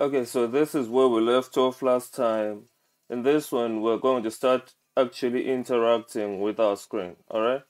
Okay, so this is where we left off last time. In this one, we're going to start actually interacting with our screen, alright?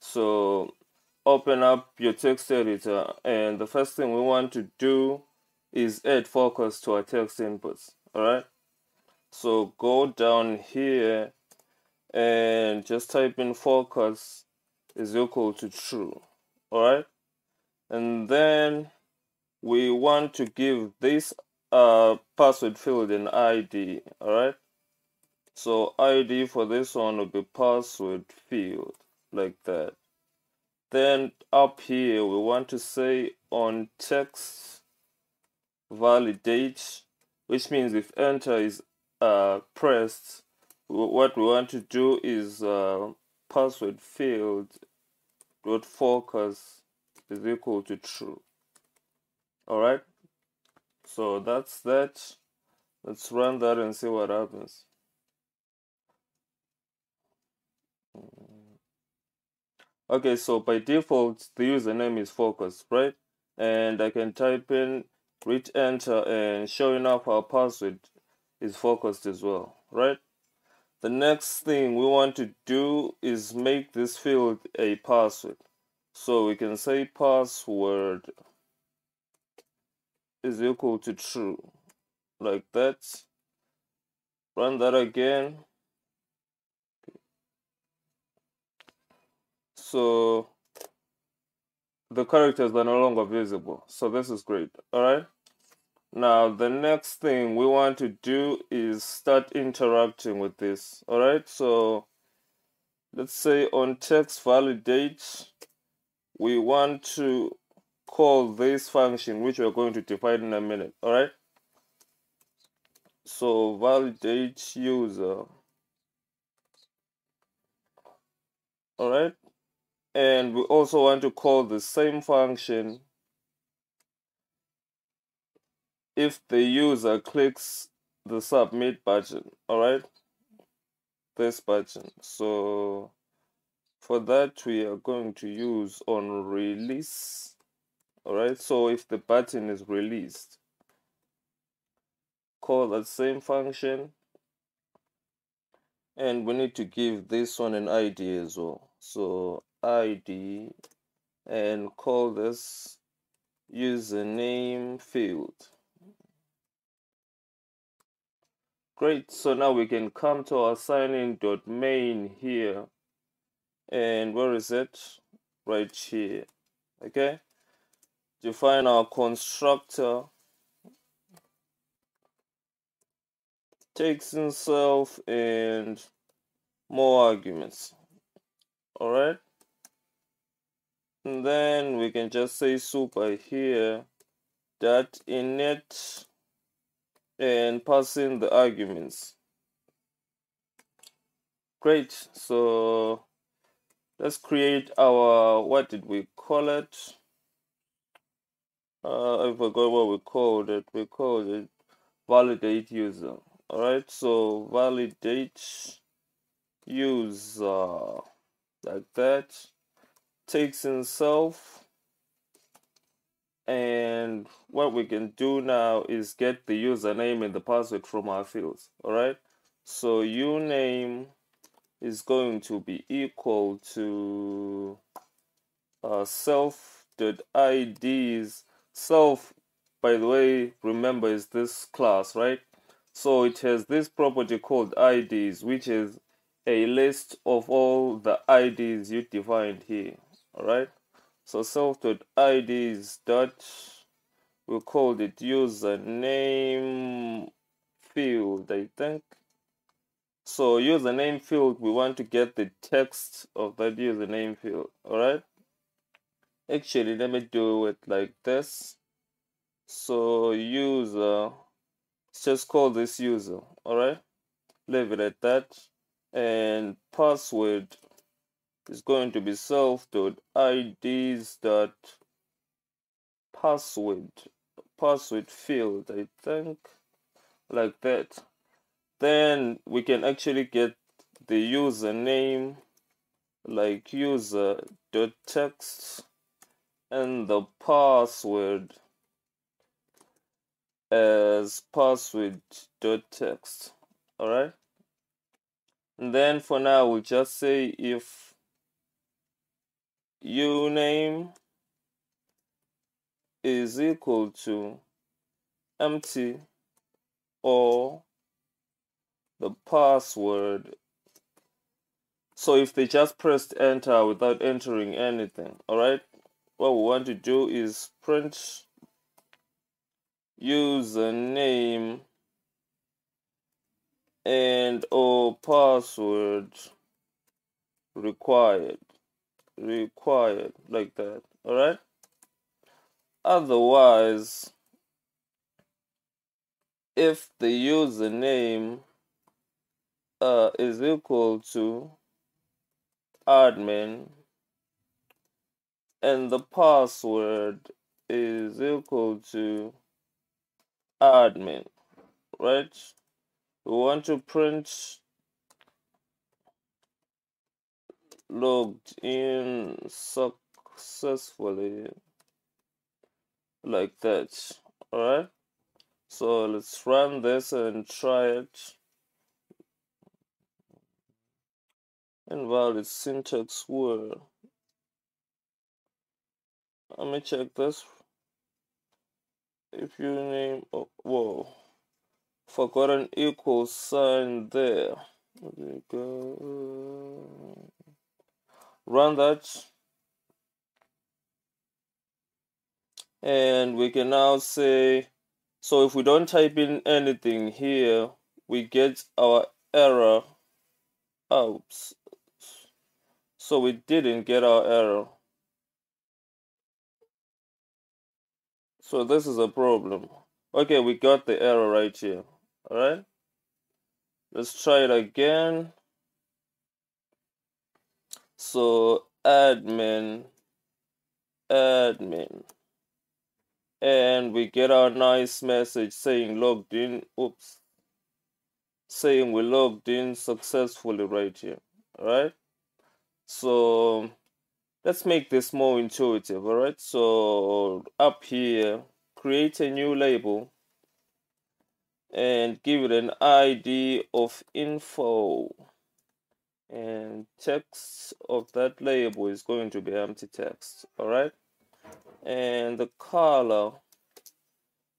So open up your text editor and the first thing we want to do is add focus to our text inputs, alright? So go down here and just type in focus is equal to true, alright? And then we want to give this uh, password field in ID, alright? So ID for this one will be password field, like that. Then up here, we want to say on text validate, which means if enter is uh, pressed, what we want to do is uh, password field dot focus is equal to true. All right. So that's that. Let's run that and see what happens. Okay, so by default, the username is focused, right? And I can type in, reach enter, and sure enough, our password is focused as well, right? The next thing we want to do is make this field a password. So we can say password is equal to true like that. Run that again. So the characters are no longer visible. So this is great. All right? Now the next thing we want to do is start interacting with this. All right? So let's say on text validate we want to call this function which we're going to define in a minute all right? So validate user all right? And we also want to call the same function if the user clicks the submit button all right? This button. So for that we are going to use on release all right so if the button is released call that same function. And we need to give this one an id as well. So id and call this username field. Great so now we can come to our sign dot main here. And where is it? Right here okay define our constructor. Takes in self and more arguments. All right and then we can just say super here that init and pass in the arguments. Great. So let's create our what did we call it uh, I forgot what we called it. We called it validate user. All right, so validate user like that takes in self and what we can do now is get the username and the password from our fields all right so uname is going to be equal to uh, self dot ids self by the way remember is this class right? So it has this property called ids which is a list of all the ids you defined here all right so self dot ids dot we called it username field i think. So username field we want to get the text of that username field all right actually let me do it like this so user just call this user all right leave it at that. And password is going to be self dot ids dot password password field i think like that. Then we can actually get the username like user dot text and the password Uh, as password dot text. All right? And then for now we'll just say if uname is equal to empty or the password. So if they just pressed enter without entering anything all right? What we want to do is print username and or password required required like that all right otherwise if the username uh, is equal to admin and the password is equal to admin right? We want to print logged in successfully like that all right so let's run this and try it. Invalid syntax were let me check this if you name oh, whoa. Forgot an equal sign there. Go. Run that. And we can now say so if we don't type in anything here we get our error. Oops. So we didn't get our error so this is a problem. Okay we got the error right here. All right? Let's try it again. So admin admin. And we get our nice message saying logged in. Oops. Saying we logged in successfully right here. All right? So let's make this more intuitive all right? So up here create a new label and give it an id of info. And text of that label is going to be empty text all right? And the color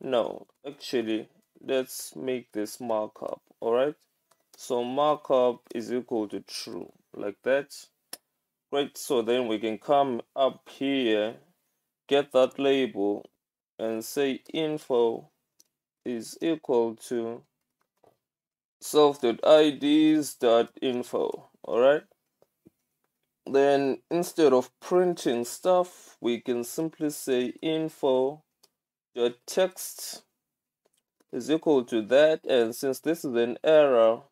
no actually let's make this markup all right? So markup is equal to true like that great so then we can come up here get that label and say info is equal to self.ids.info all right then instead of printing stuff we can simply say info dot text is equal to that and since this is an error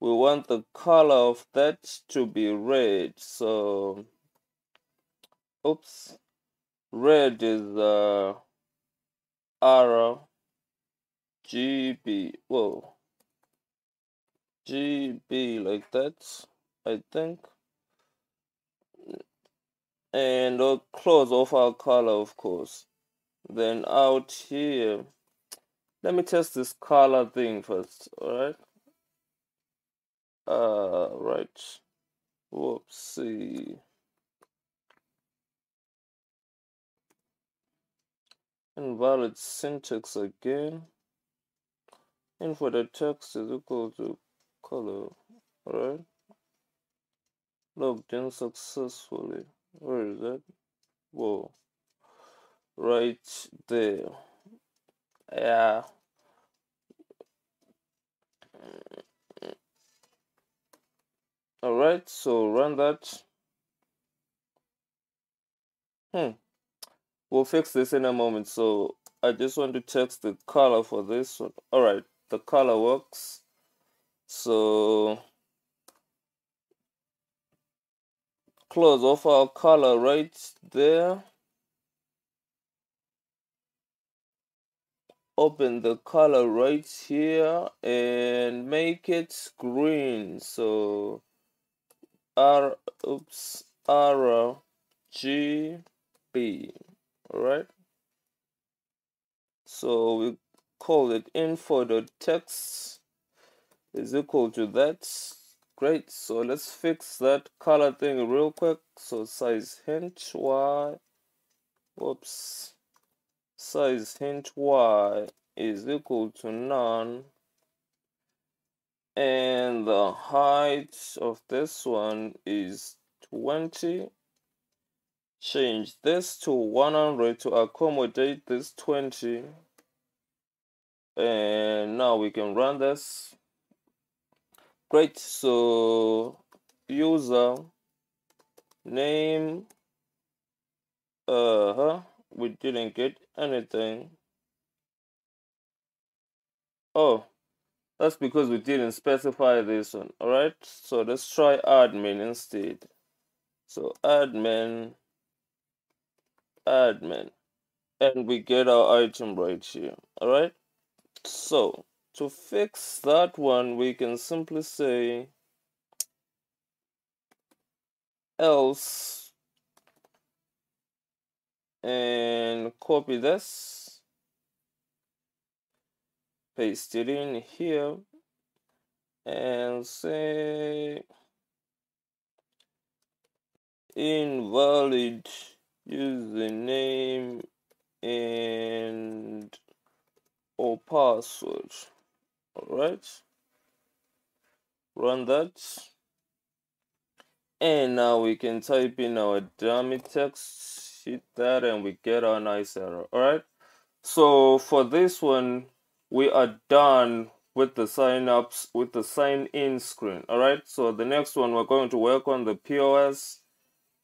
we want the color of that to be red so oops red is uh arrow GB whoa GB like that I think. And close off our color of course. Then out here let me test this color thing first all right uh right. Whoopsie. Invalid syntax again. And for the text is equal to color right? Logged in successfully. Where is that? Whoa. Right there. Yeah all right so run that. Hmm. We'll fix this in a moment. So i just want to text the color for this one. All right the color works. So close off our color right there. Open the color right here and make it green. So r oops r g b all right so we call it info.text is equal to that. Great so let's fix that color thing real quick. So size hint y whoops size hint y is equal to none and the height of this one is 20 change this to 100 to accommodate this 20 and now we can run this. Great. So user name uh huh we didn't get anything. Oh that's because we didn't specify this one all right so let's try admin instead. So admin admin. And we get our item right here all right so to fix that one we can simply say else and copy this paste it in here and say invalid username and or password. All right run that. And now we can type in our dummy text hit that and we get our nice error. All right so for this one we are done with the sign ups with the sign in screen. All right so the next one we're going to work on the pos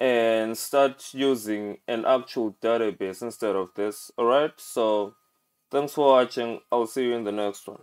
and start using an actual database instead of this. All right so thanks for watching. I'll see you in the next one